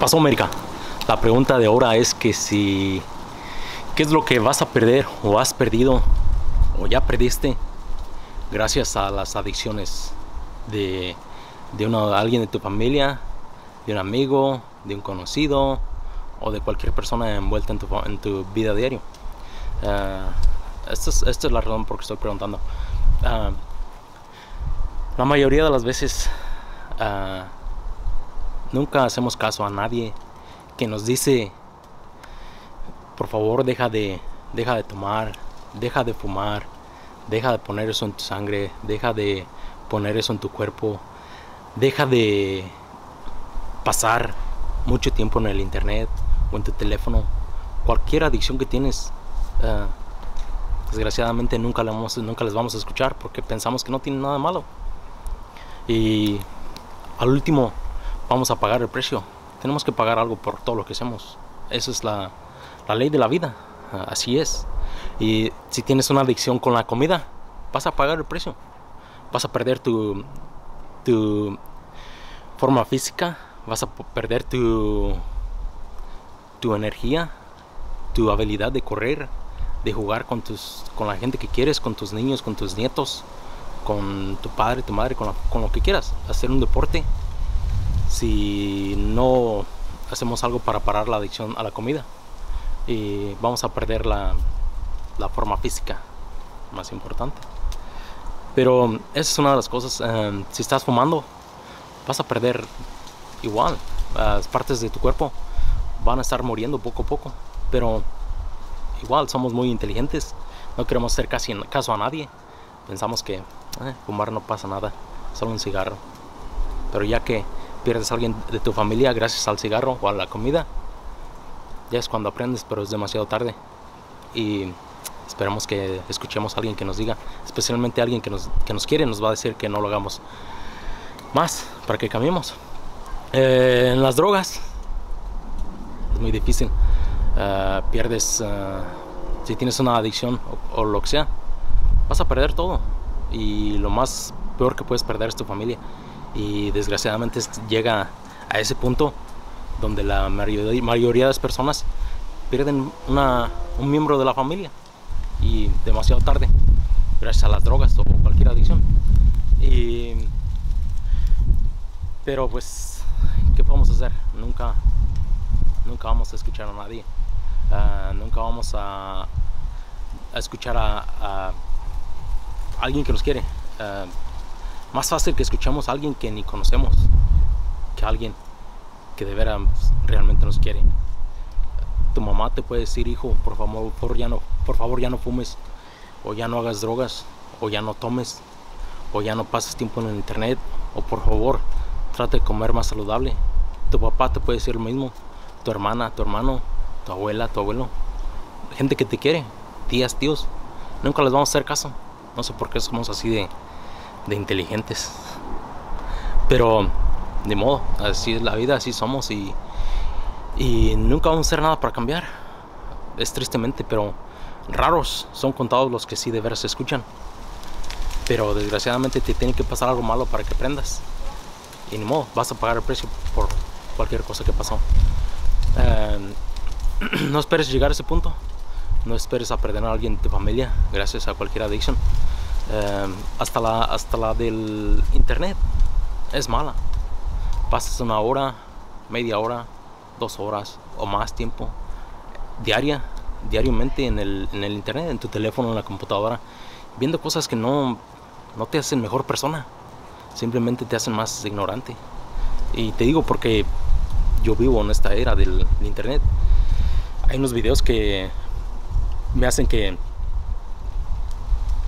pasó América? La pregunta de ahora es que si... ¿Qué es lo que vas a perder o has perdido o ya perdiste gracias a las adicciones de, de alguien de tu familia, de un amigo, de un conocido o de cualquier persona envuelta en tu, en tu vida diaria? Uh, esta, es, esta, es, la razón por que estoy preguntando. Uh, la mayoría de las veces uh, nunca hacemos caso a nadie que nos dice, por favor deja de, deja de tomar, deja de fumar, deja de poner eso en tu sangre, deja de poner eso en tu cuerpo, deja de pasar mucho tiempo en el internet o en tu teléfono, cualquier adicción que tienes. Uh, desgraciadamente nunca, le vamos, nunca les vamos a escuchar porque pensamos que no tienen nada malo. Y al último vamos a pagar el precio. Tenemos que pagar algo por todo lo que hacemos. Esa es la, la ley de la vida. Así es. Y si tienes una adicción con la comida, vas a pagar el precio. Vas a perder tu, tu forma física, vas a perder tu, tu energía, tu habilidad de correr, de jugar con, tus, con la gente que quieres, con tus niños, con tus nietos, con tu padre, tu madre, con, la, con lo que quieras. Hacer un deporte si no hacemos algo para parar la adicción a la comida. Y vamos a perder la, la forma física más importante. Pero esa es una de las cosas eh, si estás fumando vas a perder igual las partes de tu cuerpo van a estar muriendo poco a poco. Pero igual somos muy inteligentes no queremos hacer casi caso a nadie. Pensamos que eh, fumar no pasa nada solo un cigarro. Pero ya que pierdes a alguien de tu familia gracias al cigarro o a la comida, ya es cuando aprendes, pero es demasiado tarde. Y esperamos que escuchemos a alguien que nos diga, especialmente alguien que nos, que nos quiere, nos va a decir que no lo hagamos más para que cambiemos. Eh, en las drogas es muy difícil. Uh, pierdes, uh, si tienes una adicción o, o lo que sea, vas a perder todo. Y lo más peor que puedes perder es tu familia y desgraciadamente llega a ese punto donde la mayoría de las personas pierden un miembro de la familia y demasiado tarde gracias a las drogas o cualquier adicción. Y, pero pues qué podemos hacer nunca nunca vamos a escuchar a nadie. Uh, nunca vamos a, a escuchar a, alguien que nos quiere. Uh, más fácil que escuchamos a alguien que ni conocemos que a alguien que de veras realmente nos quiere. Tu mamá te puede decir, hijo, por favor, por, ya no, por favor ya no fumes, o ya no hagas drogas, o ya no tomes, o ya no pases tiempo en el internet, o por favor, trate de comer más saludable. Tu papá te puede decir lo mismo, tu hermana, tu hermano, tu abuela, tu abuelo, gente que te quiere, tías, tíos, nunca les vamos a hacer caso. No sé por qué somos así de, de inteligentes. Pero, de modo, así es la vida, así somos y, y nunca vamos a hacer nada para cambiar. Es tristemente, pero raros son contados los que sí de veras se escuchan. Pero desgraciadamente te tiene que pasar algo malo para que aprendas. Y ni modo, vas a pagar el precio por cualquier cosa que pasó. Eh, no esperes llegar a ese punto. No esperes a perder a alguien de tu familia gracias a cualquier adicción. Em, hasta, la, hasta la del internet es mala. Pasas una hora, media hora, dos horas o más tiempo diaria, diariamente en el, en el internet, en tu teléfono, en la computadora, viendo cosas que no, no te hacen mejor persona, simplemente te hacen más ignorante. Y te digo porque yo vivo en esta era del, del internet. Hay unos videos que me hacen que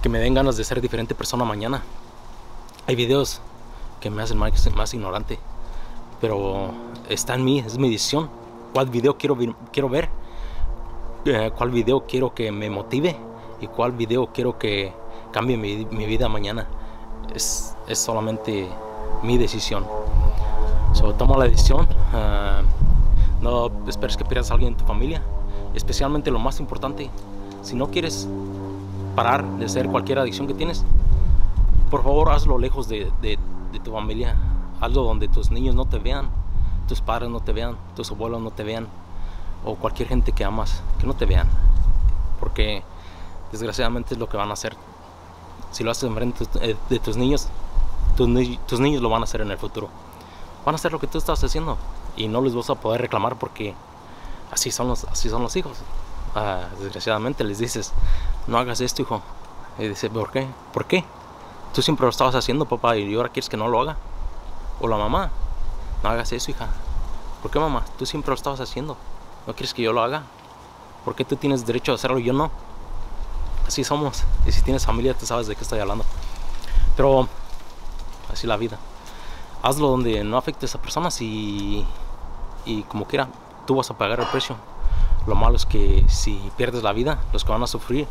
que me den ganas de ser diferente persona mañana. Hay videos que me hacen más, ignorante, pero está en mí, es mi decisión. ¿Cuál video quiero, ver? Eh, ¿Cuál video quiero que me motive? ¿Y cuál video quiero que cambie mi, vida mañana? Es, solamente mi decisión. So, toma la decisión. Uh, no esperes que pierdas a alguien en tu familia. Especialmente lo más importante, si no quieres parar de ser cualquier adicción que tienes, por favor hazlo lejos de, de, tu familia, hazlo donde tus niños no te vean, tus padres no te vean, tus abuelos no te vean, o cualquier gente que amas, que no te vean. Porque desgraciadamente es lo que van a hacer. Si lo haces en frente de tus niños, tus, tus niños lo van a hacer en el futuro. Van a hacer lo que tú estás haciendo y no les vas a poder reclamar porque así son los, así son los hijos. Ah, desgraciadamente les dices, no hagas esto, hijo. Y dice, ¿por qué? ¿Por qué? Tú siempre lo estabas haciendo, papá, y ahora quieres que no lo haga. O la mamá, no hagas eso, hija. ¿Por qué, mamá? Tú siempre lo estabas haciendo. ¿No quieres que yo lo haga? ¿Por qué tú tienes derecho a hacerlo y yo no? Así somos. Y si tienes familia, tú sabes de qué estoy hablando. Pero así la vida. Hazlo donde no afectes a personas y, y como quiera, tú vas a pagar el precio. Lo malo es que si pierdes la vida, los que van a sufrir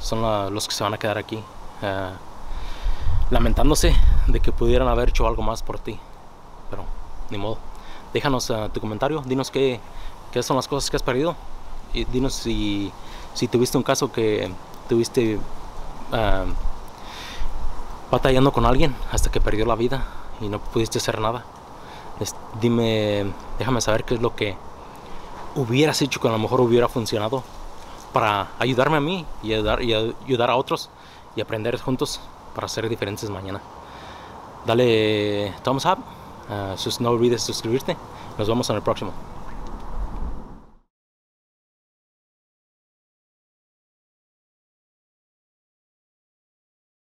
son los que se van a quedar aquí, eh, lamentándose de que pudieran haber hecho algo más por ti. Pero ni modo. Déjanos eh, tu comentario, dinos qué, qué, son las cosas que has perdido y dinos si, si tuviste un caso que tuviste uh, batallando con alguien hasta que perdió la vida y no pudiste hacer nada. dime, déjame saber qué es lo que hubieras hecho que a lo mejor hubiera funcionado para ayudarme a mí y ayudar, a otros y aprender juntos para ser diferentes mañana. Dale thumbs up, uh, no olvides suscribirte. Nos vemos en el próximo.